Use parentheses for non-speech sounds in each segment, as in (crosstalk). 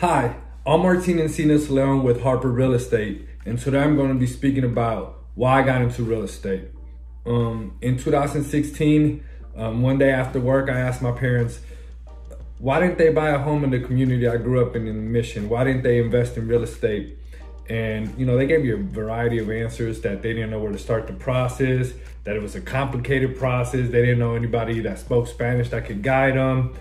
Hi, I'm Martin Encinas Leon with Harper Real Estate, and today I'm going to be speaking about why I got into real estate. Um, in 2016, um, one day after work, I asked my parents, why didn't they buy a home in the community I grew up in in Mission? Why didn't they invest in real estate? And you know, they gave me a variety of answers that they didn't know where to start the process, that it was a complicated process, they didn't know anybody that spoke Spanish that could guide them.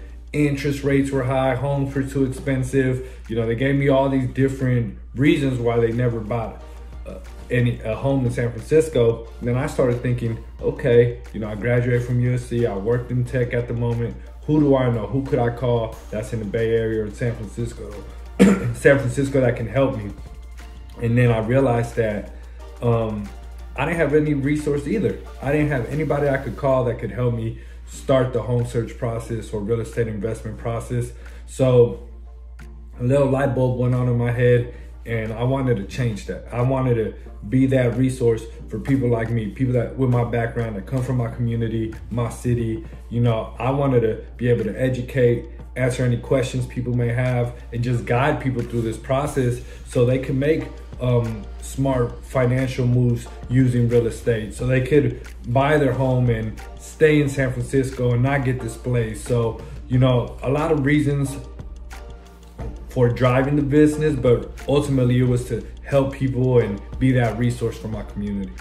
Interest rates were high, homes were too expensive. You know, they gave me all these different reasons why they never bought uh, any a home in San Francisco. And then I started thinking, okay, you know, I graduated from USC, I worked in tech at the moment. Who do I know? Who could I call that's in the Bay Area or San Francisco? (clears throat) San Francisco that can help me. And then I realized that um, I didn't have any resource either. I didn't have anybody I could call that could help me start the home search process or real estate investment process. So a little light bulb went on in my head and I wanted to change that. I wanted to be that resource for people like me, people that with my background that come from my community, my city. You know, I wanted to be able to educate, answer any questions people may have, and just guide people through this process so they can make um, smart financial moves using real estate. So they could buy their home and stay in San Francisco and not get displaced. So, you know, a lot of reasons for driving the business, but ultimately it was to help people and be that resource for my community.